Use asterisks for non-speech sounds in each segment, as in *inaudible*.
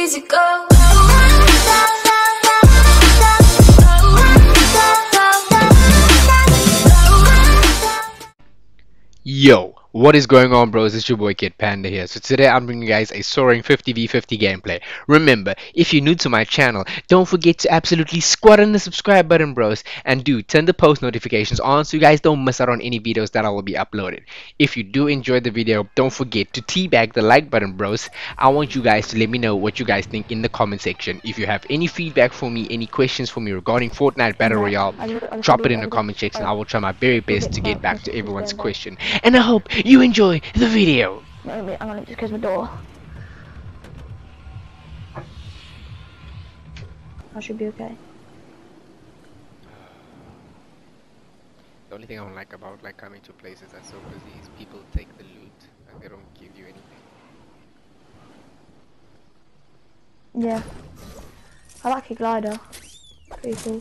easy go. Yo, what is going on bros? It's your boy Kid Panda here. So today I'm bringing you guys a soaring 50v50 gameplay. Remember, if you're new to my channel, don't forget to absolutely squat on the subscribe button bros. And do turn the post notifications on so you guys don't miss out on any videos that I will be uploading. If you do enjoy the video, don't forget to teabag the like button bros. I want you guys to let me know what you guys think in the comment section. If you have any feedback for me, any questions for me regarding Fortnite Battle Royale, drop it in the comment section. I will try my very best to get back to everyone's question. And I hope you enjoy the video. Wait, wait, I'm gonna just close my door. I should be okay. The only thing I don't like about like coming to places that's so busy is people take the loot and they don't give you anything. Yeah. I like a glider. Pretty cool.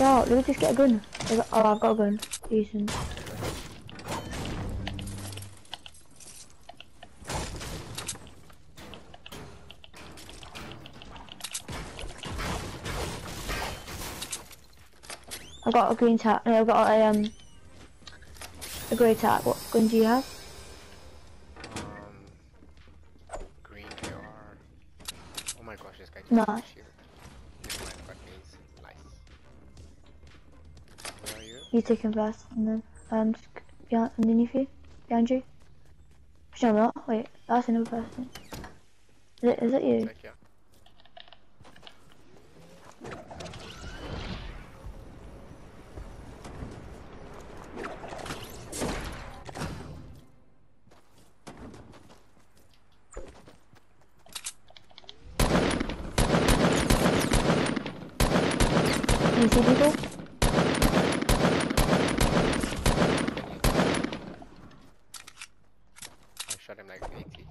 Yo, let me just get a gun. Oh, I've got a gun. Decent. I've got a green tap. No, I've got a um a grey tap. What gun do you have? Um, green AR. Oh my gosh, this guy just Nice. has a shield. This man got these. Nice. Where are you? You taking first, and then um behind, underneath you, behind you. No, I'm not. Wait, that's another person. Is it? Is it you? Check yeah. You see people? I shot him like 80.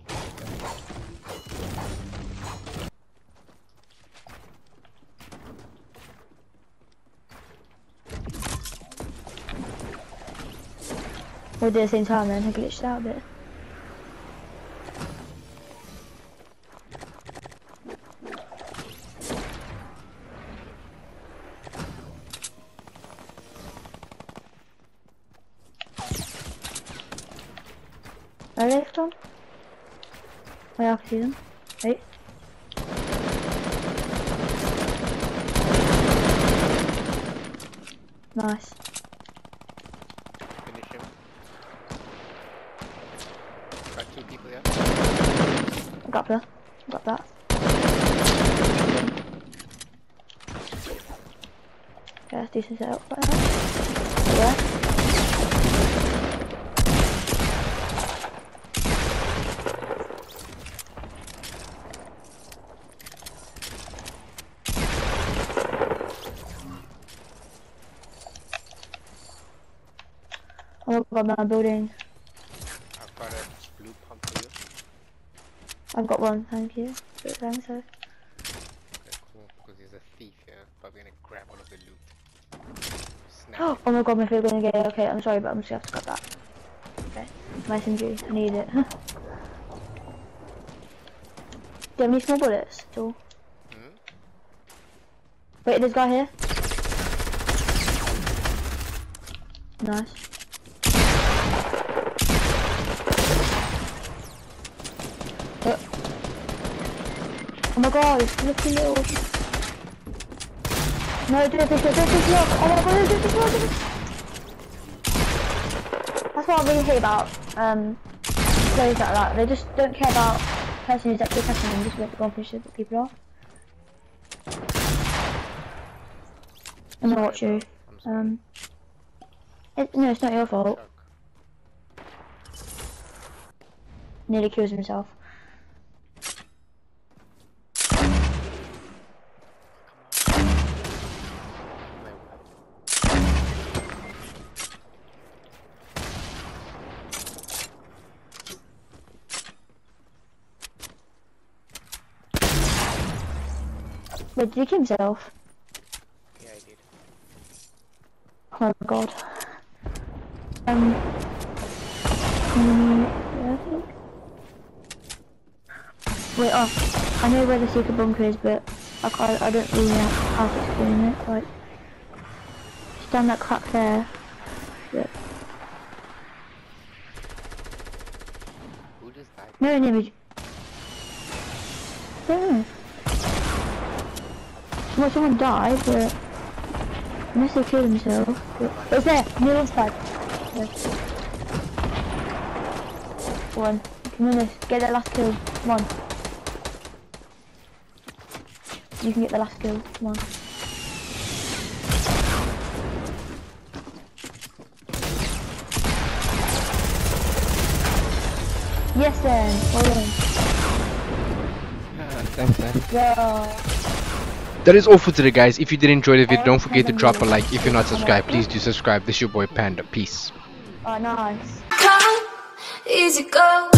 We did at the same time then. I glitched out a bit. Are they from? Oh yeah, I can see them. Wait. Nice. Finish him. Got two people here. I got that. I got that. Yeah, that's decent setup right now. Yeah. Oh my building. I've got a blue pump for you. I've got one, thank you. Good, thanks, sir. Okay, cool. Because he's a thief here. Probably gonna grab all of the loot. Snap. *gasps* Oh, my god, my favorite gonna get it. Okay, I'm sorry, but I'm just gonna have to cut that. Okay, my SMG, I need it. *laughs* Do you have any small bullets at all? Hmm? Wait, there's a guy here. Nice. Oh my god, it's looking little. No, do this do it this way. Oh my god, do this it. That's what I really hate about um players like that. They just don't care about the person who's actually attacking them, just want to go and finish the people off. I'm gonna watch you. Um, it, no, it's not your fault. Nearly kills himself. Wait, did he kill himself? Yeah, I did. Oh my god. Um. mm, yeah, I think. Wait, oh, I know where the secret bunker is, but I, can't, I don't really know how to explain it. Like, just down that crack there. But Who no an Well, someone died, but unless they killed themselves. But it's there, near this side. Yes. One. Come on, this. Get that last kill. Come on. You can get the last kill. Come on. Yes then. Well done. Ah, thanks, man. Yeah. That is all for today, guys. If you did enjoy the video, don't forget to drop a like. If you're not subscribed, please do subscribe. This is your boy Panda. Peace. Oh, nice. Come, easy go.